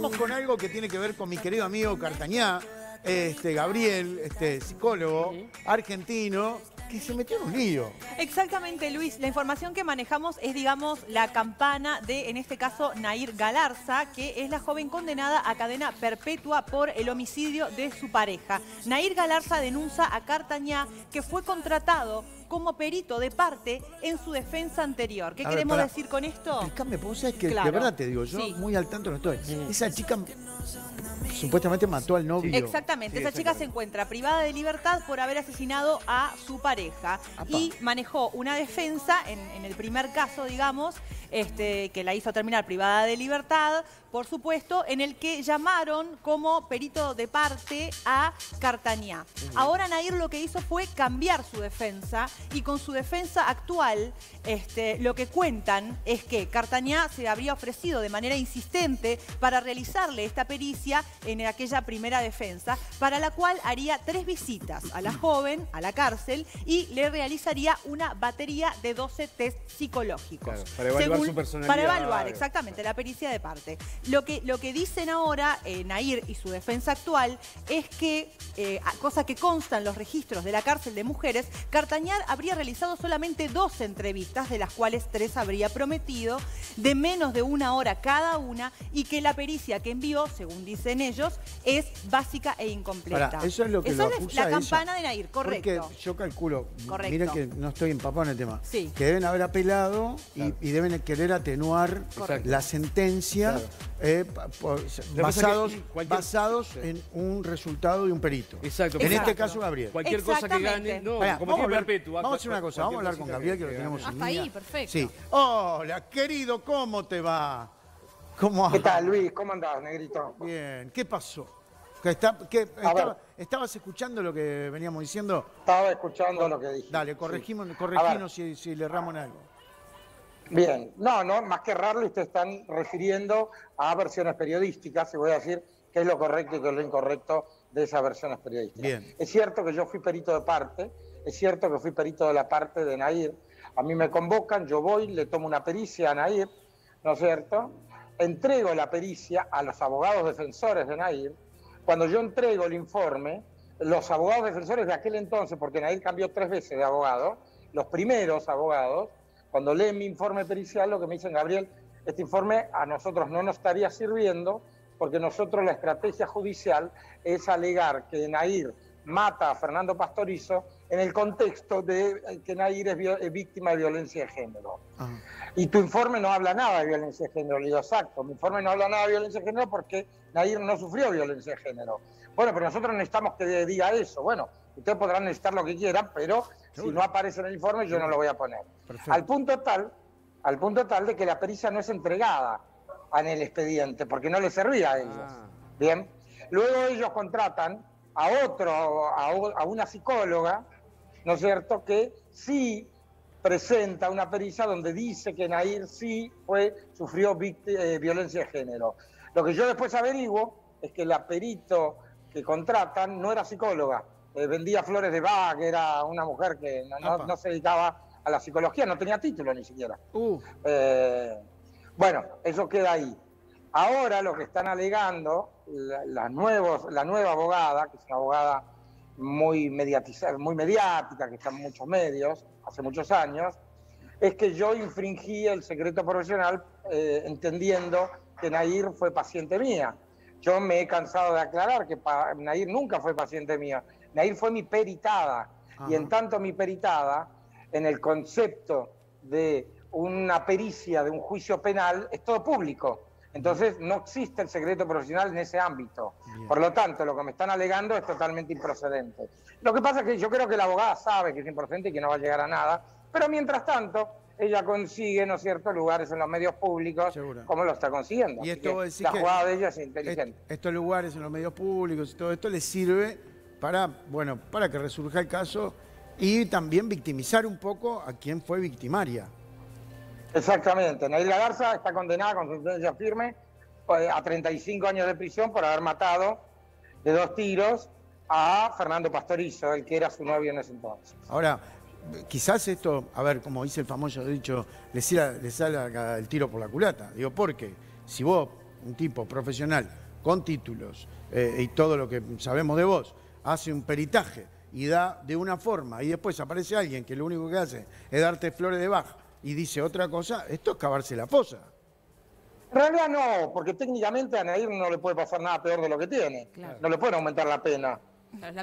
Vamos con algo que tiene que ver con mi querido amigo Cartañá, este, Gabriel, este, psicólogo argentino, que se metió en un lío. Exactamente, Luis. La información que manejamos es, digamos, la campana de, en este caso, Nair Galarza, que es la joven condenada a cadena perpetua por el homicidio de su pareja. Nair Galarza denuncia a Cartañá que fue contratado como perito de parte en su defensa anterior. ¿Qué A ver, queremos decir con esto? Explícame, vos sabés que Claro. de verdad te digo, yo Sí. muy al tanto no estoy. Esa chica supuestamente mató al novio. Exactamente, Sí, esa chica se encuentra privada de libertad por haber asesinado a su pareja Apa. y manejó una defensa en, en el primer caso, digamos, este, que la hizo terminar privada de libertad, por supuesto, en el que llamaron como perito de parte a Cartañá. Ahora Nair lo que hizo fue cambiar su defensa y con su defensa actual, este, lo que cuentan es que Cartañá se habría ofrecido de manera insistente para realizarle esta pericia en aquella primera defensa, para la cual haría tres visitas a la joven, a la cárcel, y le realizaría una batería de 12 test psicológicos. Claro, para evaluar Para evaluar, exactamente, la pericia de parte. Lo que, lo que dicen ahora eh, Nair y su defensa actual es que, eh, cosa que consta en los registros de la cárcel de mujeres, Cartañar habría realizado solamente dos entrevistas, de las cuales tres habría prometido, de menos de una hora cada una, y que la pericia que envió, según dicen ellos, es básica e incompleta. Eso es lo que lo Eso acusa la ella. campana de Nair, correcto. Porque yo calculo, Correcto. miren que no estoy empapado en el tema, Sí. que deben haber apelado y, deben querer atenuar Correcto. la sentencia Claro. eh, por- basados, que basados Sí. en un resultado de un perito. Exacto. En este caso, Gabriel. Cualquier cosa que gane, no, como vamos, hablar- perpetua. vamos a hacer una cosa, vamos a hablar con Gabriel, que lo tenemos en Hasta línea. ahí, perfecto. Sí. Hola, querido, ¿cómo te va? ¿Cómo ¿Qué tal, Luis? ¿Cómo andás, negrito? Bien, ¿qué pasó? ¿Que está- que estaba- ¿Estabas escuchando lo que veníamos diciendo? Estaba escuchando lo que dije. Dale, Sí. corregimos, si, si le erramos en algo. Bien, no, no, más que errarlo, ustedes están refiriendo a versiones periodísticas y voy a decir qué es lo correcto y qué es lo incorrecto de esas versiones periodísticas. Bien. Es cierto que yo fui perito de parte, es cierto que fui perito de la parte de Nair. A mí me convocan, yo voy, le tomo una pericia a Nair, ¿no es cierto? Entrego la pericia a los abogados defensores de Nair. Cuando yo entrego el informe, los abogados defensores de aquel entonces, porque Nair cambió tres veces de abogado, los primeros abogados, cuando leen mi informe pericial, lo que me dicen, Gabriel, este informe a nosotros no nos estaría sirviendo porque nosotros la estrategia judicial es alegar que Nair mata a Fernando Pastorizo en el contexto de eh, que Nair es, víctima de violencia de género. Ajá. Y tu informe no habla nada de violencia de género. Le digo, exacto, mi informe no habla nada de violencia de género porque Nair no sufrió violencia de género. Bueno, pero nosotros necesitamos que diga eso. Bueno, ustedes podrán necesitar lo que quieran, pero si no aparece en el informe yo no lo voy a poner. Perfecto. Al punto tal, al punto tal de que la pericia no es entregada en el expediente, porque no le servía a ellos. Ah. Bien. Luego ellos contratan a otro, a, una psicóloga, ¿no es cierto?, que sí presenta una pericia donde dice que Nair sí fue, sufrió eh, violencia de género. Lo que yo después averiguo es que la perito que contratan no era psicóloga, eh, vendía flores de Bach, era una mujer que no- no- no se dedicaba a la psicología, no tenía título ni siquiera. Uh, Eh, bueno, eso queda ahí. Ahora lo que están alegando la, la nuevos, la nueva abogada, que es una abogada muy, mediatizada, muy mediática, que está en muchos medios, hace muchos años, es que yo infringí el secreto profesional eh, entendiendo que Nair fue paciente mía. Yo me he cansado de aclarar que Nair nunca fue paciente mía. Nair fue mi peritada. Y en tanto mi peritada, en el concepto de una pericia de un juicio penal, es todo público. Entonces no existe el secreto profesional en ese ámbito. Bien. Por lo tanto, lo que me están alegando es totalmente improcedente. Lo que pasa es que yo creo que la abogada sabe que es improcedente y que no va a llegar a nada, pero mientras tanto, ella consigue, ¿no es cierto?, lugares en los medios públicos, Seguro. como lo está consiguiendo. Y esto que la que- jugada de ella es est- inteligente. estos lugares en los medios públicos y todo esto les sirve para, bueno, para que resurja el caso y también victimizar un poco a quien fue victimaria. Exactamente. Naila Garza está condenada con sentencia firme eh, a 35 años de prisión por haber matado de dos tiros a Fernando Pastorizo, el que era su novio en ese entonces. Ahora, quizás esto, a ver, como dice el famoso dicho, le sale, le sale el tiro por la culata. Digo, porque si vos un tipo profesional con títulos eh, y todo lo que sabemos de vos, hace un peritaje y da de una forma y después aparece alguien que lo único que hace es darte flores de baja y dice otra cosa, esto es cavarse la fosa. En realidad no, porque técnicamente a Nair no le puede pasar nada peor de lo que tiene. No le pueden aumentar la pena.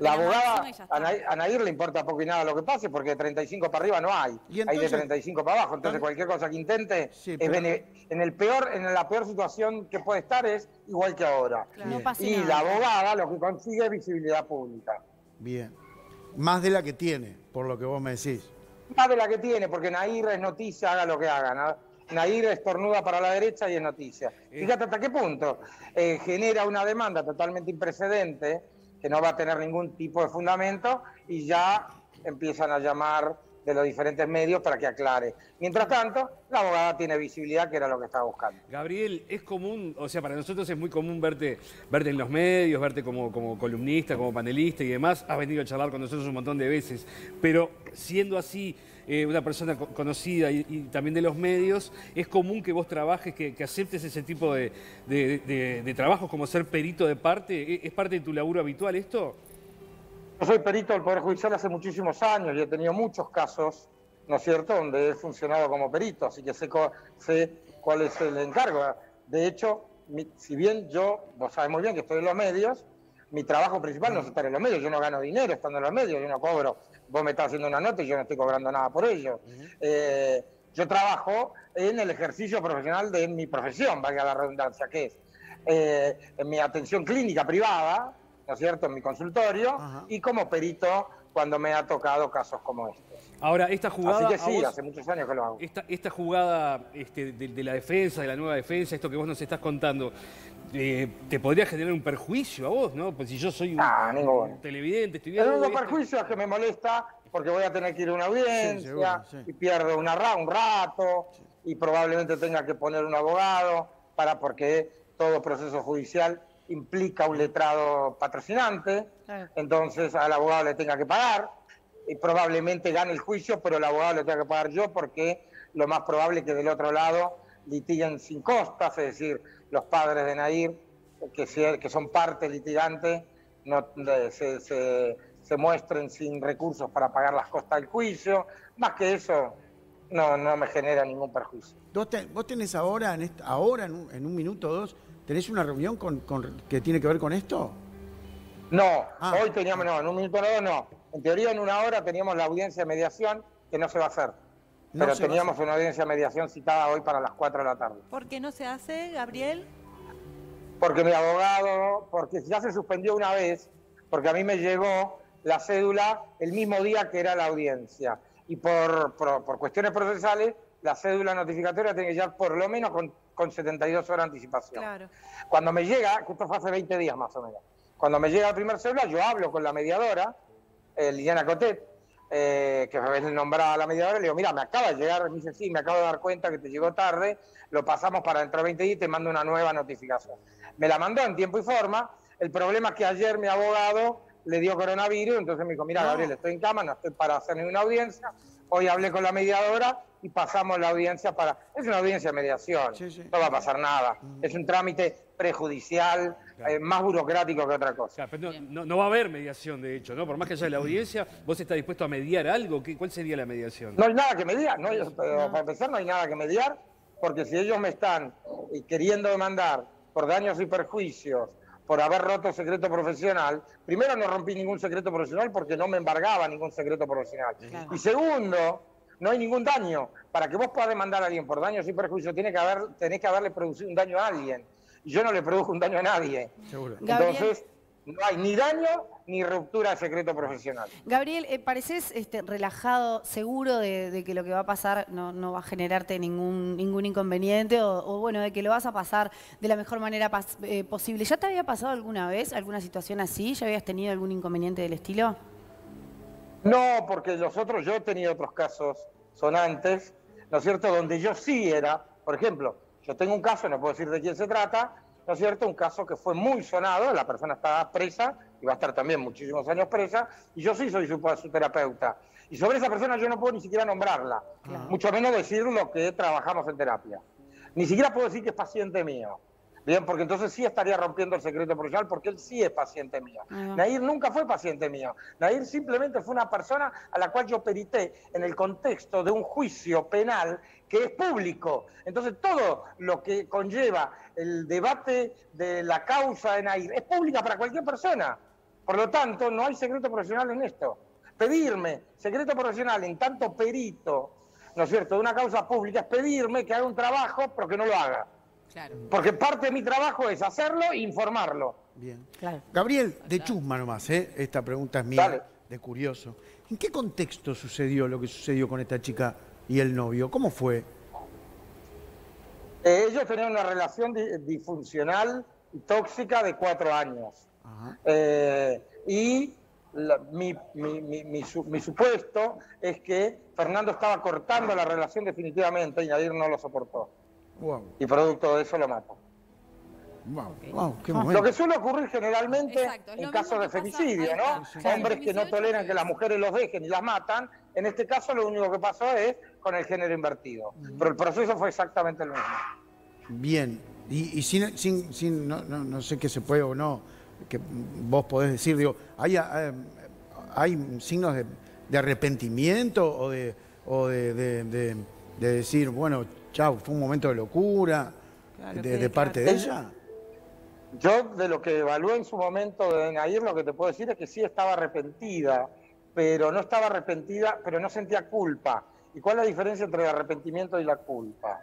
La, abogada, a Nair, le importa poco y nada lo que pase, porque de 35 para arriba no hay. hay de 35 para abajo. Entonces, cualquier cosa que intente, en, el peor, en la peor situación que puede estar es igual que ahora. y la abogada lo que consigue es visibilidad pública. Bien. Más de la que tiene, por lo que vos me decís. Más de la que tiene, porque Nair es noticia, haga lo que haga. Nair estornuda para la derecha y es noticia. Eh. Fíjate hasta qué punto eh, genera una demanda totalmente imprecedente que no va a tener ningún tipo de fundamento y ya empiezan a llamar de los diferentes medios para que aclare. Mientras tanto, la abogada tiene visibilidad, que era lo que estaba buscando. Gabriel, es común, o sea, para nosotros es muy común verte, verte en los medios, verte como, como columnista, como panelista y demás. Has venido a charlar con nosotros un montón de veces, pero siendo así eh, una persona conocida y, también de los medios, es común que vos trabajes, que, aceptes ese tipo de, de, trabajos como ser perito de parte. ¿Es parte de tu laburo habitual esto? Yo soy perito del Poder Judicial hace muchísimos años y he tenido muchos casos, ¿no es cierto?, donde he funcionado como perito, así que sé, sé cuál es el encargo. De hecho, si bien yo, vos sabés muy bien que estoy en los medios, mi trabajo principal no es estar en los medios, yo no gano dinero estando en los medios, yo no cobro, vos me estás haciendo una nota y yo no estoy cobrando nada por ello. Eh, yo trabajo en el ejercicio profesional de mi profesión, valga la redundancia, que es eh, en mi atención clínica privada, ¿no es cierto?, en mi consultorio y como perito cuando me ha tocado casos como estos. Ahora, esta jugada... Así que sí, hace muchos años que lo hago. Esta, jugada este, de, la defensa, de la nueva defensa, esto que vos nos estás contando, eh, te podría generar un perjuicio a vos, ¿no? Pues si yo soy un, ah, televidente, estoy viendo... El único perjuicio es que me molesta porque voy a tener que ir a una audiencia y pierdo una, un rato y probablemente tenga que poner un abogado para porque todo proceso judicial implica un letrado patrocinante, entonces al abogado le tenga que pagar, y probablemente gane el juicio, pero el abogado le tenga que pagar yo porque lo más probable es que del otro lado litiguen sin costas, es decir, los padres de Nair, que, que son parte litigante, no, se, se, muestren sin recursos para pagar las costas del juicio. Más que eso, no, no me genera ningún perjuicio. ¿Vos, tenés ahora, en ahora en un, en un minuto o dos, ¿Tenés una reunión con, que tiene que ver con esto? No, ah. hoy teníamos, no, en un minuto o no. En teoría en una hora teníamos la audiencia de mediación que no se va a hacer. pero teníamos una audiencia de mediación citada hoy para las 4 de la tarde. ¿Por qué no se hace, Gabriel? Porque mi abogado, porque ya se suspendió una vez, porque a mí me llegó la cédula el mismo día que era la audiencia. Y por, por cuestiones procesales, la cédula notificatoria tiene que llegar por lo menos con con 72 horas de anticipación. Cuando me llega, que esto fue hace 20 días más o menos, cuando me llega el primer celular, yo hablo con la mediadora, eh, Liliana Cotet, eh, que me nombrada a la mediadora, le digo, mira, me acaba de llegar, me dice, sí, me acabo de dar cuenta que te llegó tarde, lo pasamos para dentro de 20 días y te mando una nueva notificación. Me la mandó en tiempo y forma, el problema es que ayer mi abogado le dio coronavirus, entonces me dijo, mira, Gabriel, estoy en cama, no estoy para hacer ninguna audiencia, hoy hablé con la mediadora y pasamos la audiencia para... Es una audiencia de mediación, no va a pasar nada. Es un trámite prejudicial, eh, más burocrático que otra cosa. no, va a haber mediación, de hecho, ¿no? Por más que haya la audiencia, ¿vos estás dispuesto a mediar algo? ¿Cuál sería la mediación? No hay nada que mediar, ¿no? para empezar no hay nada que mediar, porque si ellos me están eh, queriendo demandar por daños y perjuicios, por haber roto secreto profesional, primero no rompí ningún secreto profesional porque no me embargaba ningún secreto profesional. Y segundo, no hay ningún daño. Para que vos puedas demandar a alguien por daños y perjuicios, tiene que haber, tenés que haberle producido un daño a alguien. Y yo no le produjo un daño a nadie. Entonces, no hay ni daño ni ruptura de secreto profesional. Gabriel, eh, pareces este, relajado, seguro de, que lo que va a pasar no, va a generarte ningún, ningún inconveniente o, bueno, de que lo vas a pasar de la mejor manera eh, posible. ¿Ya te había pasado alguna vez alguna situación así? ¿Ya habías tenido algún inconveniente del estilo? No, porque los otros, yo he tenido otros casos sonantes, ¿no es cierto?, donde yo sí era, por ejemplo, yo tengo un caso, no puedo decir de quién se trata, ¿no es cierto?, un caso que fue muy sonado, la persona estaba presa y va a estar también muchísimos años presa, y yo sí soy su, terapeuta. Y sobre esa persona yo no puedo ni siquiera nombrarla, mucho menos decir lo que trabajamos en terapia. Ni siquiera puedo decir que es paciente mío. Bien, porque entonces sí estaría rompiendo el secreto profesional porque él sí es paciente mío. Nair nunca fue paciente mío. Nair simplemente fue una persona a la cual yo perité en el contexto de un juicio penal que es público. Entonces todo lo que conlleva el debate de la causa de Nair es pública para cualquier persona. Por lo tanto, no hay secreto profesional en esto. Pedirme secreto profesional en tanto perito, ¿no es cierto?, de una causa pública es pedirme que haga un trabajo pero que no lo haga. Porque parte de mi trabajo es hacerlo e informarlo. Bien. Gabriel, de chusma nomás, ¿eh? esta pregunta es mía, de curioso. ¿En qué contexto sucedió lo que sucedió con esta chica y el novio? ¿Cómo fue? Eh, ellos tenían una relación disfuncional y tóxica de cuatro años. Eh, y mi, mi, supuesto es que Fernando estaba cortando la relación definitivamente y Nadir no lo soportó. Y producto de eso lo mata. lo que suele ocurrir generalmente en casos de femicidio, ¿no? Hombres que no toleran que las mujeres los dejen y las matan. En este caso lo único que pasó es con el género invertido. Pero el proceso fue exactamente el mismo. Bien. Y, sin, sin, sin no, no, sé qué se puede o no, que vos podés decir, digo, ¿hay, eh, hay signos de, arrepentimiento o de, o de, de decir, bueno, chau, fue un momento de locura de, parte de ella. Yo de lo que evalué en su momento de Nair, lo que te puedo decir es que sí estaba arrepentida, pero no estaba arrepentida, pero no sentía culpa. ¿Y cuál es la diferencia entre el arrepentimiento y la culpa?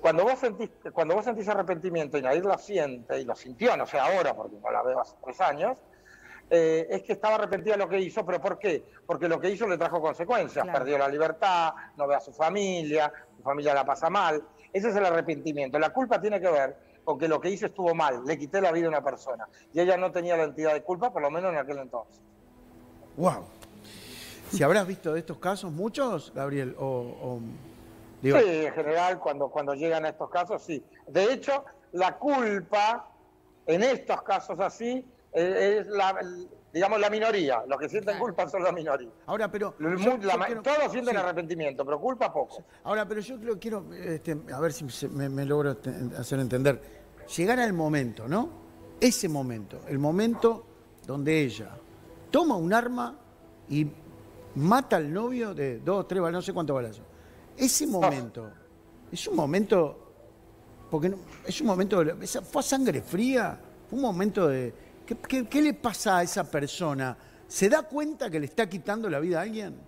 Cuando vos sentís, cuando vos sentís arrepentimiento y Nair lo siente, y lo sintió, no sé ahora, porque no la veo hace tres años, eh, es que estaba arrepentida de lo que hizo, pero ¿por qué? Porque lo que hizo le trajo consecuencias, perdió la libertad, no ve a su familia, su familia la pasa mal, ese es el arrepentimiento. La culpa tiene que ver con que lo que hizo estuvo mal, le quité la vida a una persona, y ella no tenía la entidad de culpa, por lo menos en aquel entonces. ¡Wow! Si habrás visto de estos casos muchos, Gabriel, o... Sí, en general, cuando, cuando llegan a estos casos, sí. De hecho, la culpa, en estos casos así, es la, digamos, la minoría. Los que sienten culpa son la minoría. Ahora, pero... todos sienten arrepentimiento, pero culpa poco. Ahora, pero yo creo, quiero, este, a ver si me, logro hacer entender. Llegar al momento, ¿no? Ese momento, el momento donde ella toma un arma y mata al novio de dos, tres, no sé cuántos balazos. Ese momento, es un momento, porque no, es un momento, fue a sangre fría, fue un momento de, ¿Qué, le pasa a esa persona? ¿Se da cuenta que le está quitando la vida a alguien?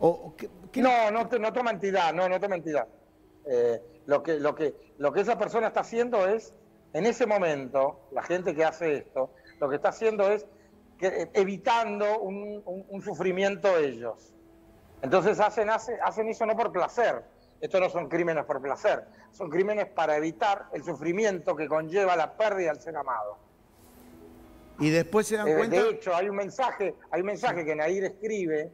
¿O, no, no, no toma entidad, no, no toma entidad. Eh, lo, que, lo, que, lo que esa persona está haciendo es, en ese momento, la gente que hace esto, lo que está haciendo es que, evitando un, un, sufrimiento ellos. Entonces hacen, hacen eso no por placer, estos no son crímenes por placer, son crímenes para evitar el sufrimiento que conlleva la pérdida del ser amado. Y después se dan eh, cuenta... De hecho, hay un mensaje, hay un mensaje que Nair escribe,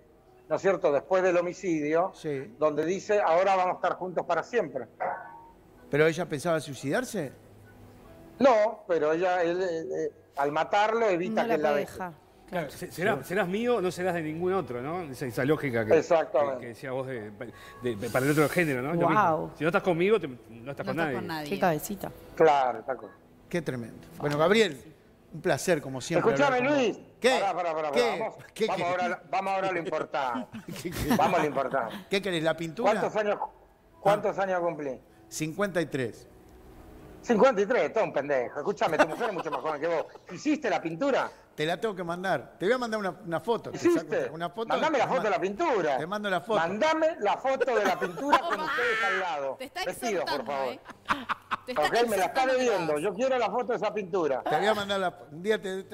¿no es cierto?, después del homicidio, donde dice, ahora vamos a estar juntos para siempre. ¿Pero ella pensaba suicidarse? No, pero ella, él, eh, eh, al matarlo, evita que la, deje. Claro, serás, mío, no serás de ningún otro, ¿no? Esa, lógica que, que, decía vos de, para el otro género, ¿no? Wow. Si no estás conmigo, no estás, con, nadie. Qué cabecita. Claro, está con... Qué tremendo. Bueno, Gabriel, un placer, como siempre. Escúchame, Luis. ¿Qué? Pará, pará, ¿Qué? Vamos, ¿Qué, vamos, Ahora, vamos, Ahora, a lo importante. vamos a lo importante. ¿Qué querés, la pintura? ¿Cuántos años, cuántos años cumplí? 53. 53, todo un pendejo. Escúchame, tu mujer es mucho más joven que vos. ¿Hiciste la pintura? Te la tengo que mandar. Te voy a mandar una, una foto. ¿Hiciste? Una foto Mandame la foto de la pintura. Te mando la foto. Mandame la foto de la pintura con ustedes al lado. Te está Vestido, por favor. ¿eh? ok, me la está bebiendo. Yo quiero la foto de esa pintura. Te voy a mandar la un día te,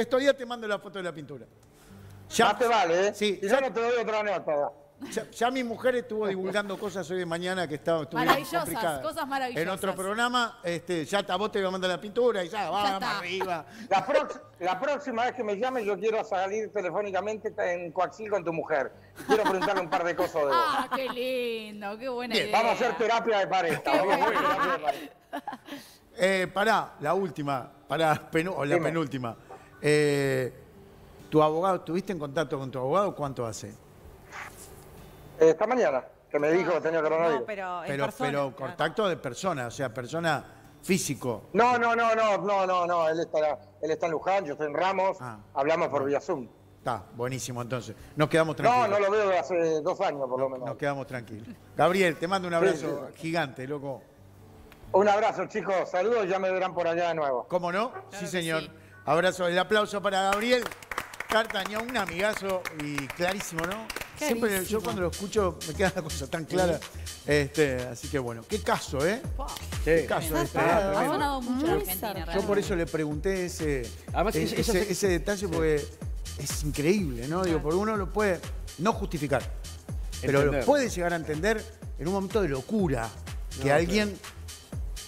estos días te mando la foto de la pintura. Ya te vale, ¿eh? Sí. Y yo no te doy otra nota. Ya, mi mujer estuvo divulgando cosas hoy de mañana que estaba maravillosas, cosas maravillosas. En otro programa, este, ya a vos te voy a mandar la pintura y ya, vamos arriba. La, próxima vez que me llames yo quiero salir telefónicamente en coaxil con tu mujer. Quiero preguntarle un par de cosas de vos. Ah, qué lindo, qué buena idea. Vamos a hacer terapia de pareja. Eh, pará, la última, pará, la penúltima. Eh, ¿Tu abogado, estuviste en contacto con tu abogado cuánto hace? Esta mañana, que me dijo que tenía coronavirus. pero, pero, pero contacto de persona, o sea, persona físico. No, no, no, no, no, no, no. Él está, él está en Luján, yo estoy en Ramos. Ah. Hablamos por vía Zoom. Está, buenísimo entonces. Nos quedamos No, tranquilos. no lo veo de hace dos años por lo menos. Nos quedamos tranquilos. Gabriel, te mando un abrazo gigante, loco. Un abrazo, chicos. Saludos, ya me verán por allá de nuevo. ¿Cómo no? sí, que señor. sí. Abrazo, el aplauso para Gabriel. Cartañón, un amigazo y clarísimo, ¿no? Siempre yo cuando lo escucho me queda la cosa tan clara. Este, así que bueno, qué caso, ¿eh? Qué caso este, ¿eh? Ha Tremendo. sonado mucho en Muy Argentina. Yo realmente. por eso le pregunté ese, Además, eh, ella ese, se- ese detalle porque es increíble, ¿no? Digo, porque uno lo puede no justificar, pero Entender. lo puede llegar a entender en un momento de locura que alguien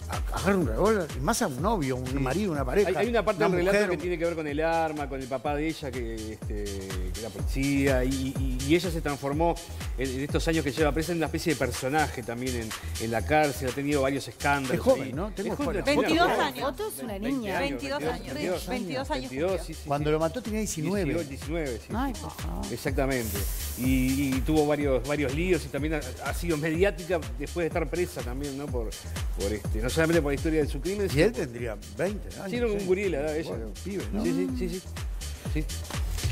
a- agarre un revólver, y más a un novio, un marido, una pareja. Hay, hay una parte del mujer, relato que un- tiene que ver con el arma, con el papá de ella, que, este, policía, y, y- y ella se transformó en, en estos años que lleva presa en una especie de personaje también en, en la cárcel, ha tenido varios escándalos. Es joven, ahí. ¿no? Tengo Es joven, fotos. tiene 22 fotos. años. Otto es una 20 niña. años, 22 años, 22, 22 años 22, cumplió. sí, sí, Cuando sí. lo mató tenía 19. 19, 19, sí. Ay, por favor. Exactamente. Y, y tuvo varios, varios líos y también ha, ha sido mediática después de estar presa también, ¿no? Por, por este, no solamente por la historia de su crimen, Y él tendría 20 años. Sí, era un gurí la edad ella. Bueno, pibe, ¿no? Sí, sí, sí, sí. sí.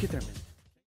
Qué tremendo.